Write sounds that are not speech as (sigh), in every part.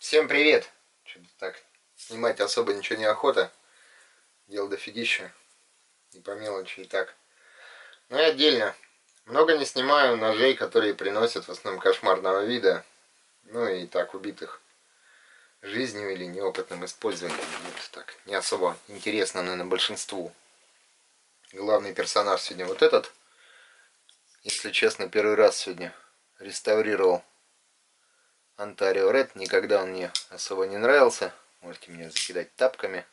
Всем привет! Что-то так снимать особо ничего не охота. Дел дофигища. И по мелочи и так. Ну и отдельно. Много не снимаю ножей, которые приносят в основном кошмарного вида. Ну и так убитых жизнью или неопытным использованием. Вот так. Не особо интересно, наверное, большинству. Главный персонаж сегодня вот этот. Если честно, первый раз сегодня реставрировал Онтарио Ред. Никогда он мне особо не нравился. Можете меня закидать тапками.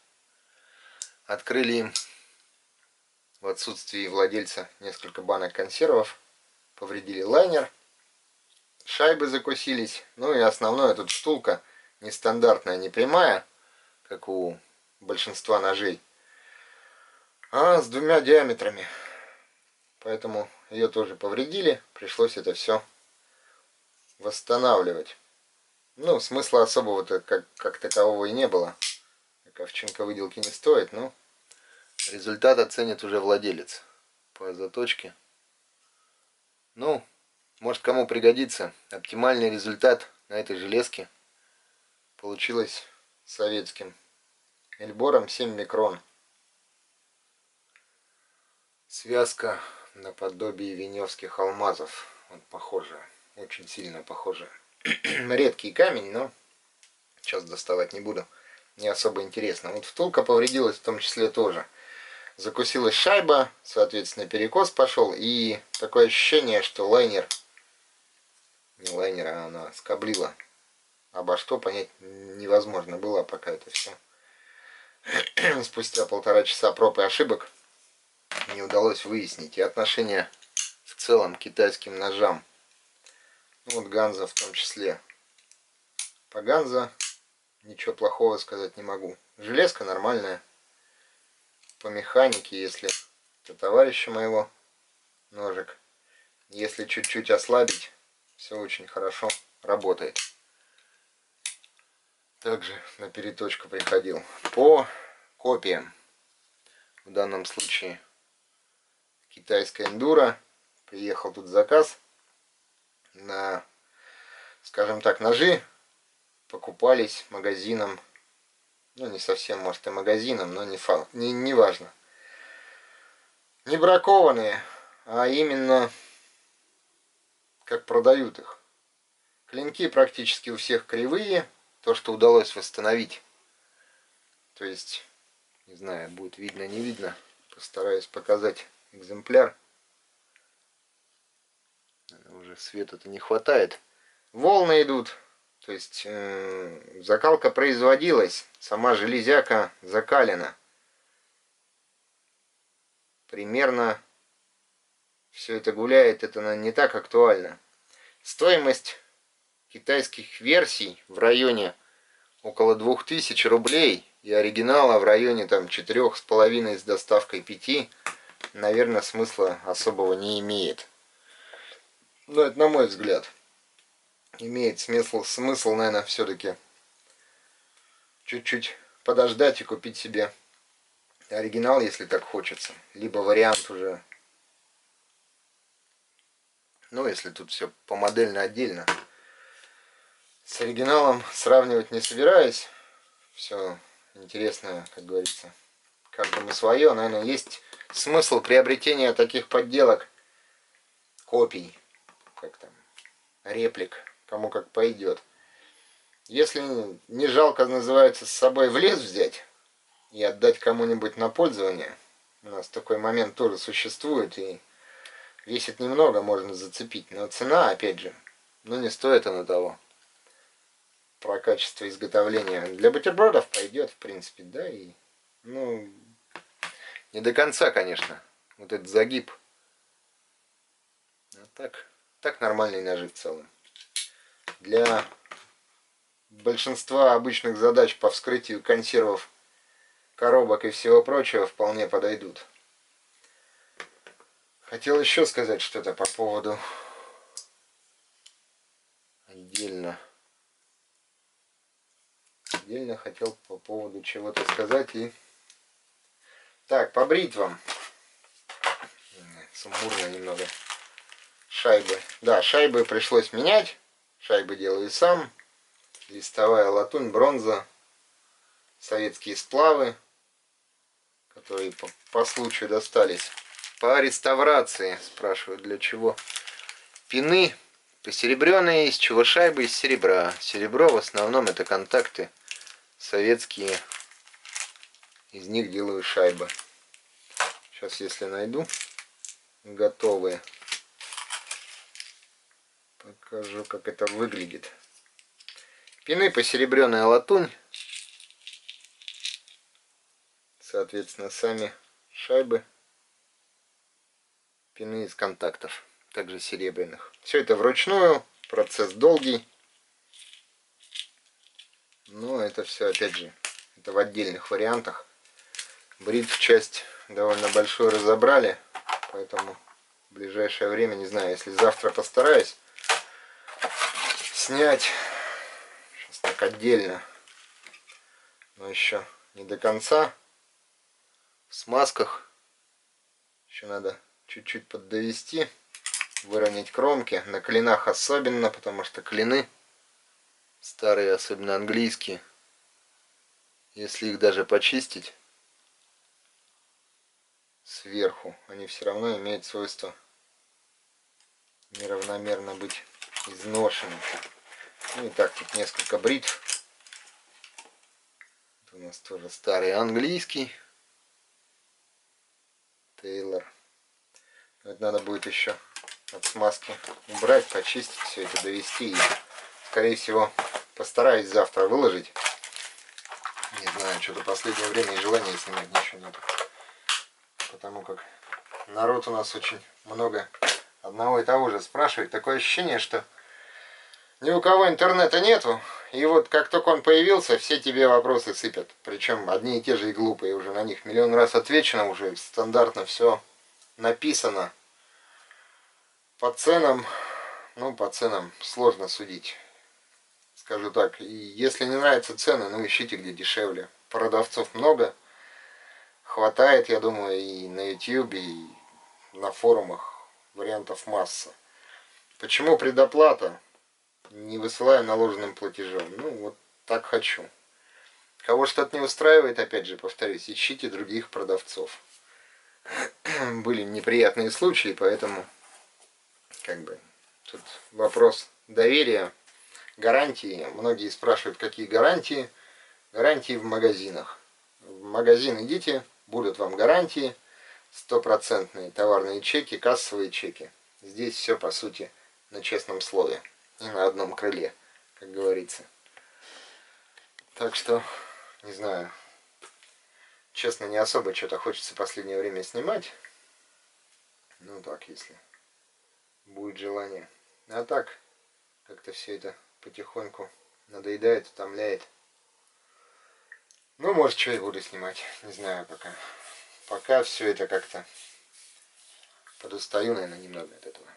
Открыли им в отсутствии владельца несколько банок консервов. Повредили лайнер. Шайбы закусились. Ну и основное тут штулка нестандартная, не прямая, как у большинства ножей, а с двумя диаметрами. Поэтому ее тоже повредили. Пришлось это все восстанавливать. Ну, смысла особого-то как, как такового и не было. Ковчинка выделки не стоит, но результат оценит уже владелец по заточке. Ну, может кому пригодится. Оптимальный результат на этой железке получилось советским. Эльбором 7 микрон. Связка наподобие веневских алмазов. Вот похоже, очень сильно похоже. (clears throat) Редкий камень, но сейчас доставать не буду. Не особо интересно. Вот втулка повредилась в том числе тоже. Закусилась шайба, соответственно перекос пошел. И такое ощущение, что лайнер, не лайнер, а она скоблила. Обо что понять невозможно было пока это все. (clears throat) Спустя полтора часа проб и ошибок не удалось выяснить. И отношение в целом к китайским ножам. Ну, вот Ганза в том числе. По Ганза ничего плохого сказать не могу. Железка нормальная. По механике, если это товарища моего ножик. Если чуть-чуть ослабить, все очень хорошо работает. Также на переточку приходил. По копиям. В данном случае китайская эндура. Приехал тут заказ на, скажем так, ножи покупались магазином, ну не совсем, может и магазином, но не, фа, не, не важно. Не бракованные, а именно как продают их. Клинки практически у всех кривые, то, что удалось восстановить. То есть, не знаю, будет видно, не видно. Постараюсь показать экземпляр уже света-то не хватает. Волны идут. То есть э, закалка производилась. Сама железяка закалена. Примерно все это гуляет, это не так актуально. Стоимость китайских версий в районе около 2000 рублей и оригинала в районе там четырех с половиной с доставкой 5 наверное смысла особого не имеет ну, это на мой взгляд. Имеет смысл, смысл наверное, все-таки чуть-чуть подождать и купить себе оригинал, если так хочется. Либо вариант уже, ну, если тут все по модельно отдельно. С оригиналом сравнивать не собираюсь. Все интересное, как говорится, каждому свое. Наверное, есть смысл приобретения таких подделок, копий как там, реплик, кому как пойдет. Если не жалко, называется, с собой в лес взять и отдать кому-нибудь на пользование, у нас такой момент тоже существует, и весит немного, можно зацепить, но цена, опять же, ну не стоит она того. Про качество изготовления. Для бутербродов пойдет, в принципе, да, и, ну, не до конца, конечно, вот этот загиб. А так... Так нормальные ножи в целом. Для большинства обычных задач по вскрытию консервов, коробок и всего прочего вполне подойдут. Хотел еще сказать что-то по поводу отдельно. Отдельно хотел по поводу чего-то сказать и... Так, по бритвам. Сумбурно немного шайбы. Да, шайбы пришлось менять. Шайбы делаю сам. листовая латунь, бронза, советские сплавы, которые по, по случаю достались. По реставрации, спрашивают, для чего. Пины посеребренные, из чего шайбы из серебра. Серебро в основном это контакты советские. Из них делаю шайбы. Сейчас, если найду готовые, покажу, как это выглядит. Пины посеребренная латунь. Соответственно, сами шайбы. Пины из контактов, также серебряных. Все это вручную, процесс долгий. Но это все, опять же, это в отдельных вариантах. Бритв часть довольно большую разобрали, поэтому в ближайшее время, не знаю, если завтра постараюсь снять так отдельно. Но еще не до конца. В смазках еще надо чуть-чуть поддовести. Выровнять кромки. На клинах особенно, потому что клины старые, особенно английские. Если их даже почистить сверху, они все равно имеют свойство неравномерно быть изношенными. Ну и так, тут несколько бритв. Это у нас тоже старый английский. Тейлор. Это надо будет еще от смазки убрать, почистить все это, довести. И, скорее всего, постараюсь завтра выложить. Не знаю, что-то последнее время и желания снимать ничего нет. Потому как народ у нас очень много одного и того же спрашивает. Такое ощущение, что ни у кого интернета нету, и вот как только он появился, все тебе вопросы сыпят. Причем одни и те же и глупые уже на них. Миллион раз отвечено уже, стандартно все написано. По ценам, ну по ценам сложно судить. Скажу так, и если не нравятся цены, ну ищите где дешевле. Продавцов много, хватает, я думаю, и на YouTube, и на форумах вариантов масса. Почему предоплата? Не высылая наложенным платежом. Ну, вот так хочу. Кого что-то не устраивает, опять же, повторюсь, ищите других продавцов. (clears throat) Были неприятные случаи, поэтому, как бы, тут вопрос доверия, гарантии. Многие спрашивают, какие гарантии. Гарантии в магазинах. В магазин идите, будут вам гарантии, стопроцентные товарные чеки, кассовые чеки. Здесь все, по сути, на честном слове на одном крыле, как говорится. Так что, не знаю, честно, не особо что-то хочется в последнее время снимать. Ну так, если будет желание. А так, как-то все это потихоньку надоедает, утомляет. Ну, может, что и буду снимать. Не знаю пока. Пока все это как-то подустаю, наверное, немного от этого.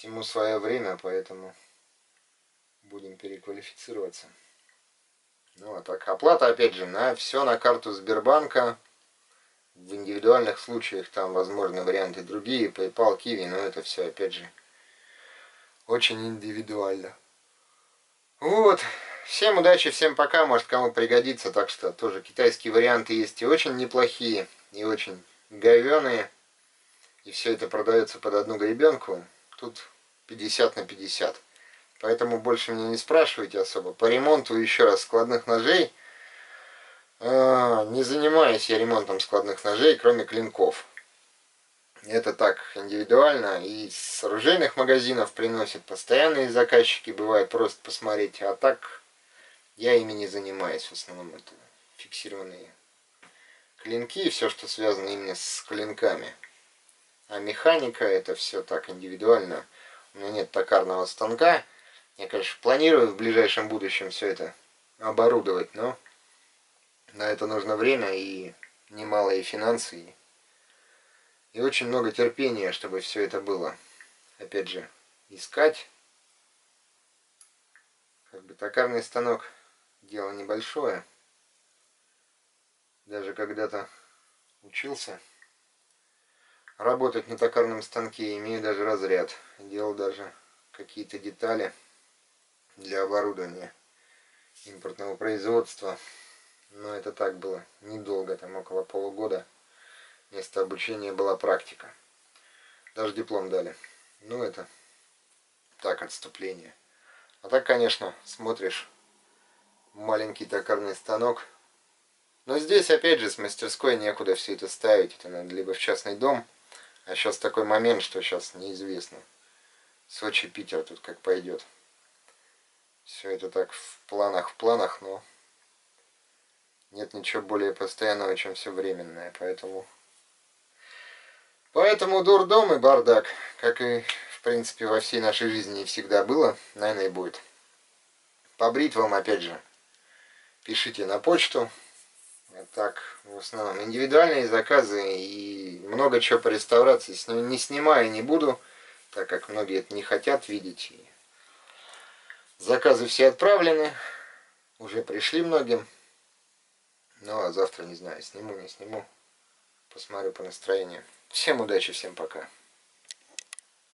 Всему свое время, поэтому будем переквалифицироваться. Ну а так, оплата опять же на все на карту Сбербанка. В индивидуальных случаях там возможны варианты другие, PayPal, Kiwi, но это все опять же очень индивидуально. Вот. Всем удачи, всем пока, может кому пригодится, так что тоже китайские варианты есть и очень неплохие, и очень говеные. И все это продается под одну гребенку тут 50 на 50. Поэтому больше меня не спрашивайте особо. По ремонту еще раз складных ножей. Э, не занимаюсь я ремонтом складных ножей, кроме клинков. Это так индивидуально. И с оружейных магазинов приносят постоянные заказчики. Бывает просто посмотреть. А так я ими не занимаюсь. В основном это фиксированные клинки. и Все, что связано именно с клинками. А механика это все так индивидуально. У меня нет токарного станка. Я, конечно, планирую в ближайшем будущем все это оборудовать, но на это нужно время и немалые финансы. И, и очень много терпения, чтобы все это было. Опять же, искать. Как бы токарный станок дело небольшое. Даже когда-то учился работать на токарном станке, имею даже разряд. Делал даже какие-то детали для оборудования импортного производства. Но это так было недолго, там около полугода. Место обучения была практика. Даже диплом дали. Ну это так, отступление. А так, конечно, смотришь маленький токарный станок. Но здесь, опять же, с мастерской некуда все это ставить. Это надо либо в частный дом. А сейчас такой момент, что сейчас неизвестно. Сочи, Питер тут как пойдет. Все это так в планах, в планах, но нет ничего более постоянного, чем все временное. Поэтому... Поэтому дурдом и бардак, как и, в принципе, во всей нашей жизни всегда было, наверное, и будет. По бритвам, опять же, пишите на почту. Так, в основном индивидуальные заказы и много чего по реставрации не снимаю, не буду, так как многие это не хотят видеть. Заказы все отправлены, уже пришли многим. Ну а завтра не знаю, сниму, не сниму. Посмотрю по настроению. Всем удачи, всем пока.